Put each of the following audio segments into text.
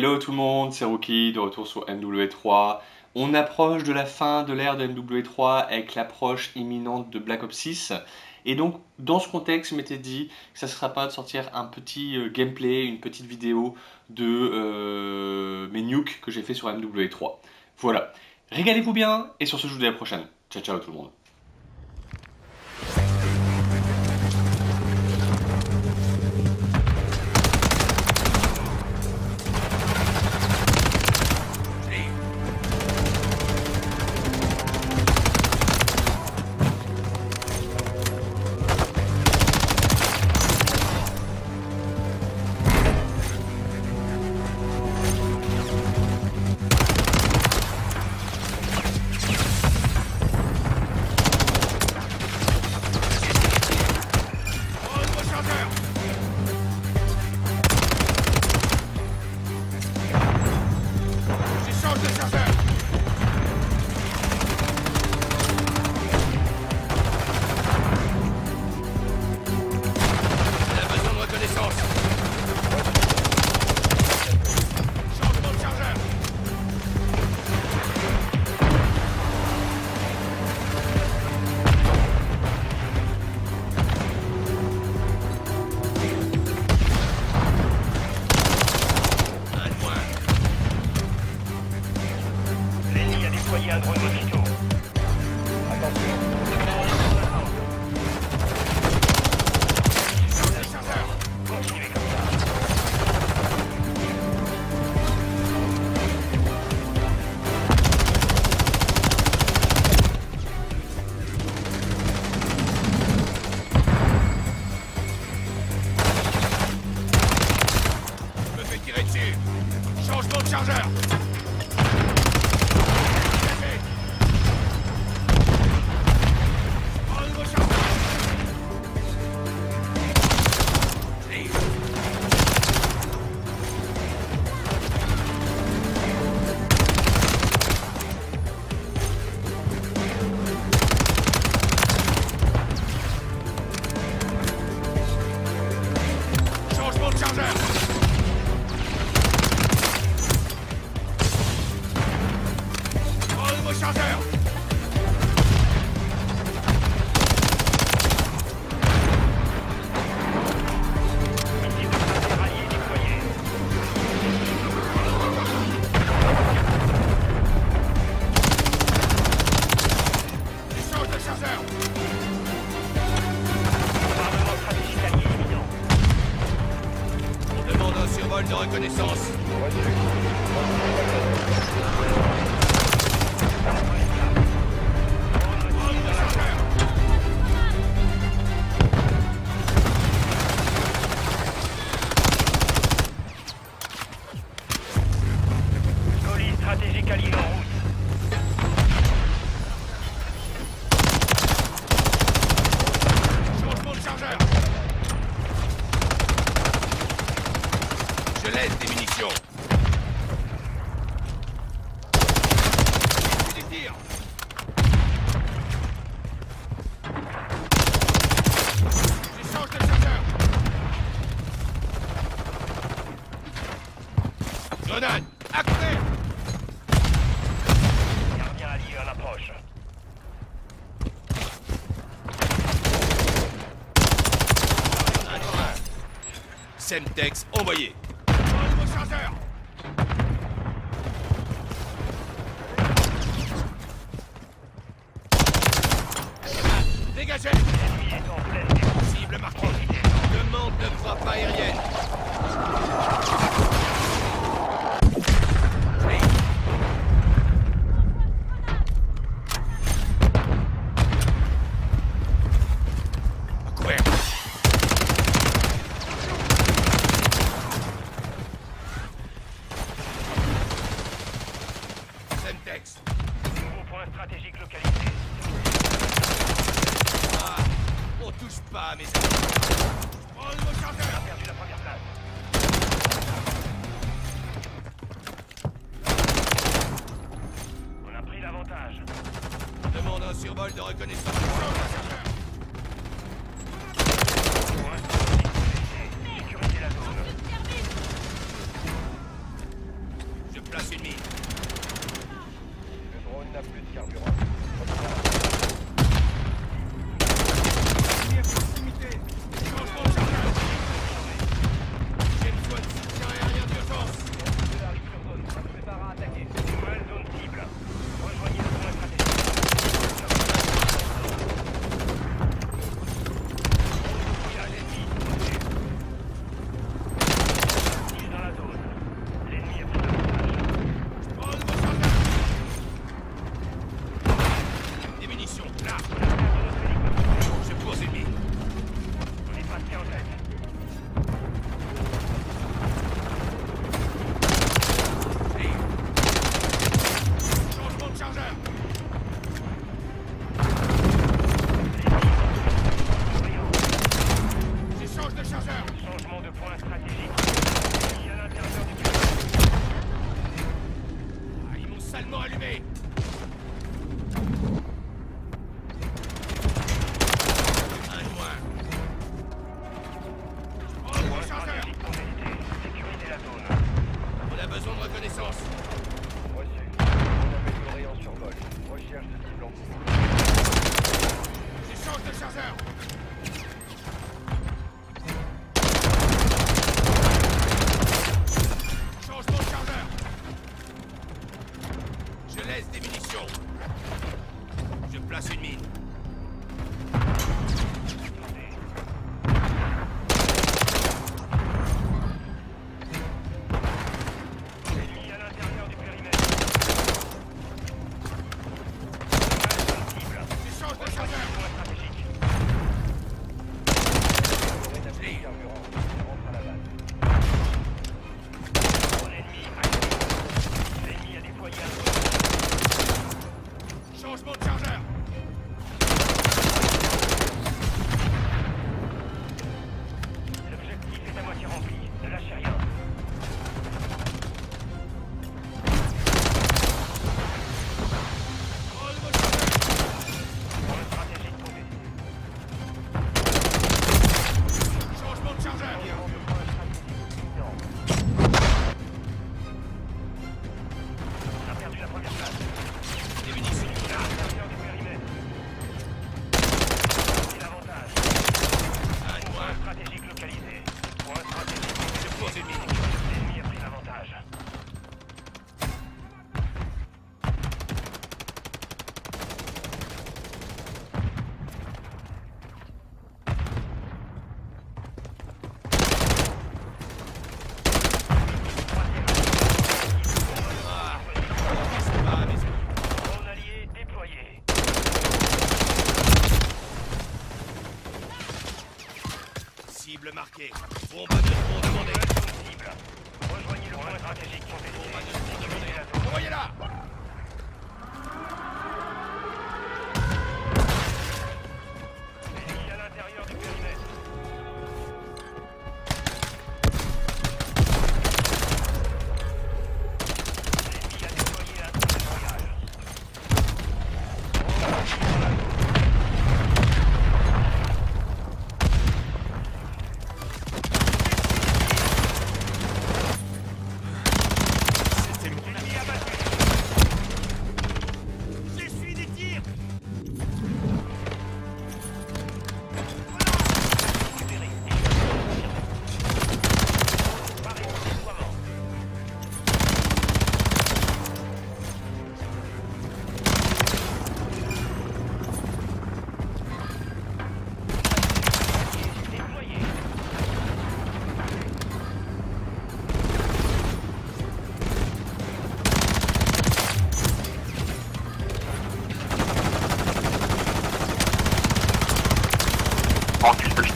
Hello tout le monde, c'est Rookie, de retour sur MW3. On approche de la fin de l'ère de MW3 avec l'approche imminente de Black Ops 6. Et donc, dans ce contexte, je m'étais dit que ça ne sera pas de sortir un petit euh, gameplay, une petite vidéo de euh, mes nukes que j'ai fait sur MW3. Voilà. Régalez-vous bien, et sur ce, je vous dis à la prochaine. Ciao, ciao tout le monde. Semtex envoyé Calculate. Changement de point stratégique. À l'intérieur du... Ah, ils m'ont salement allumé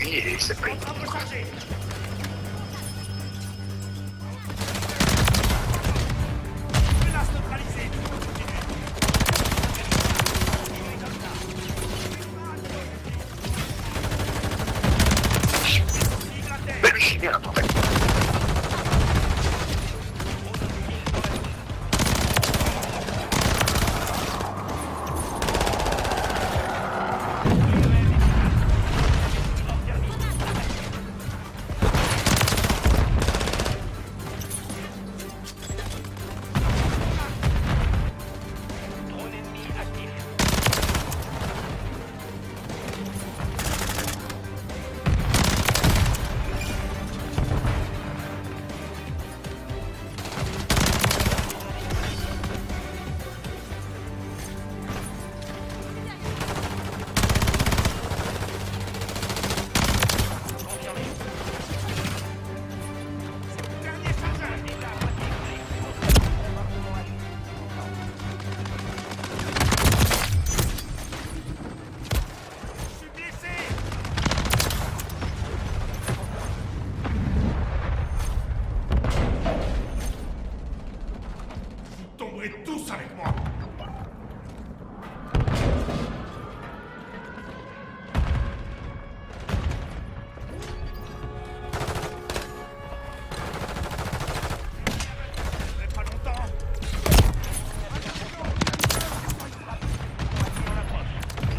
Virei, você prende.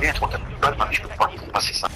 rien, trois, quatre balles, mais je ne peux pas passer ça.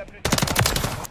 la plus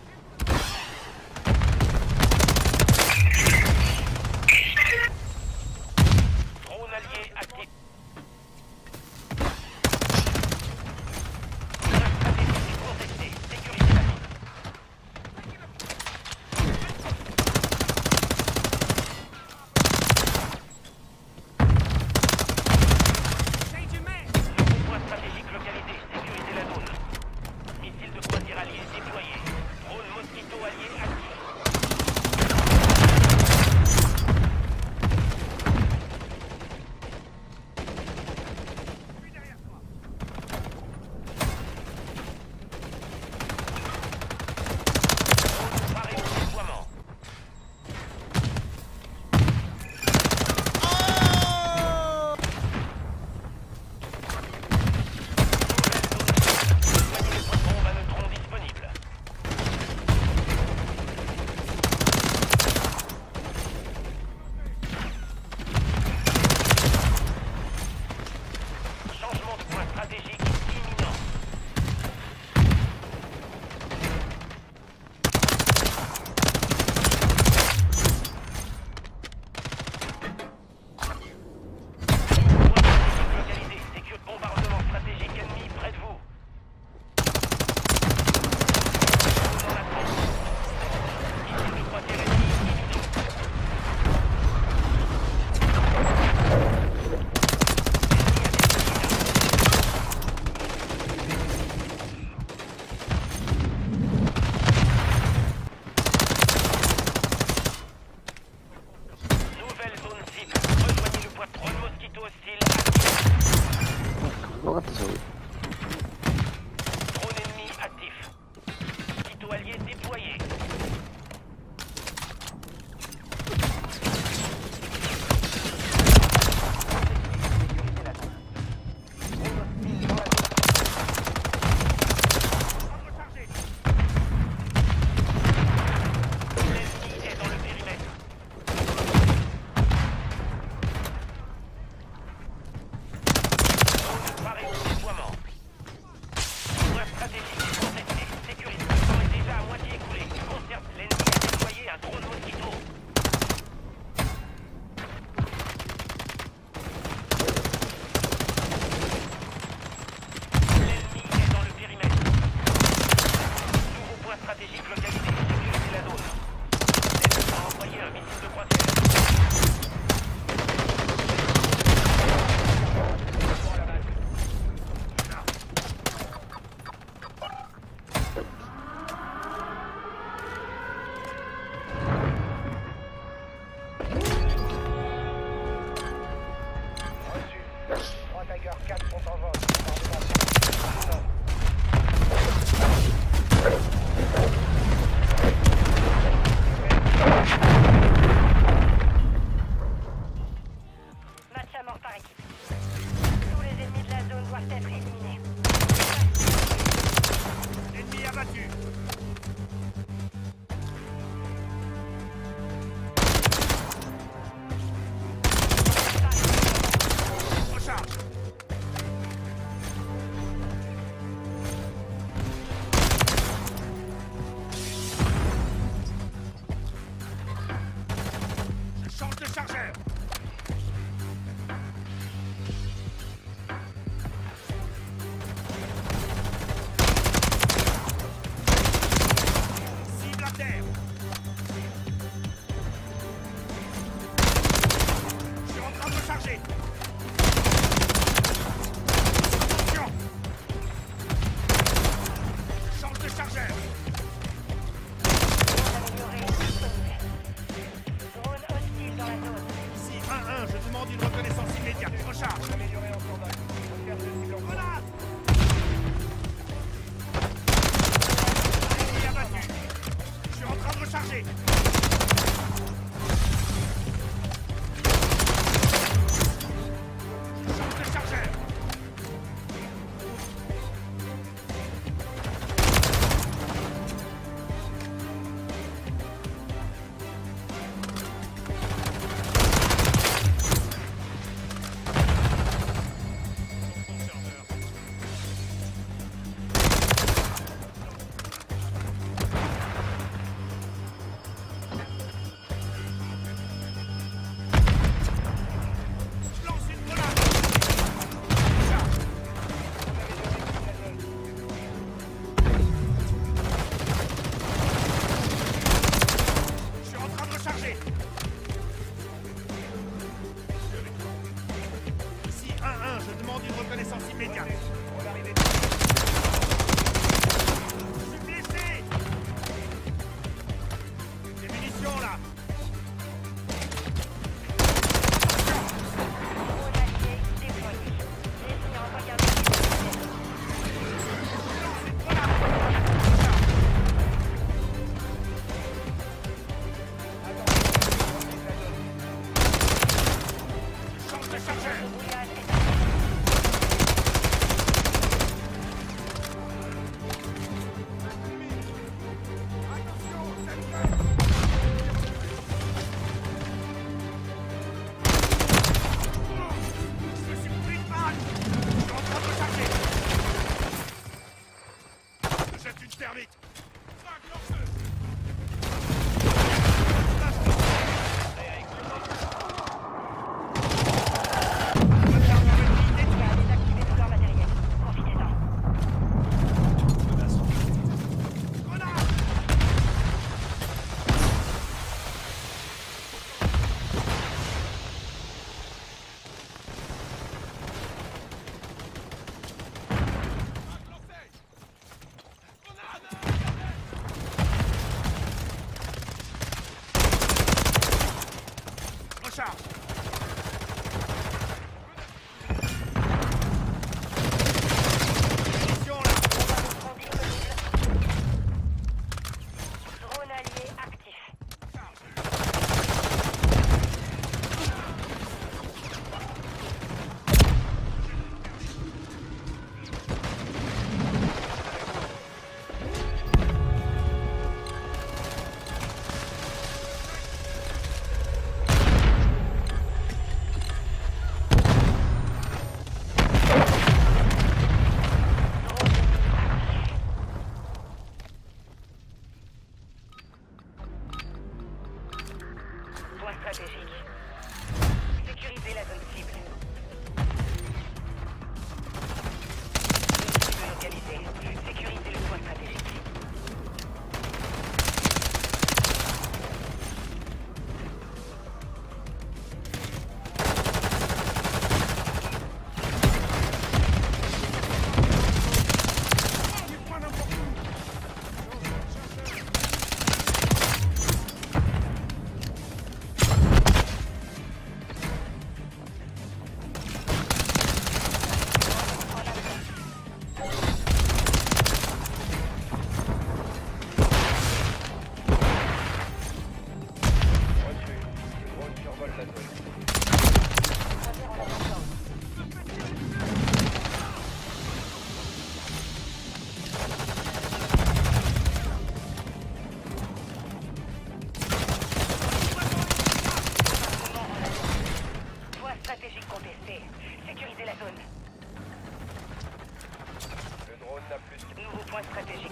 demande une reconnaissance immédiate. Recharge. Stratégique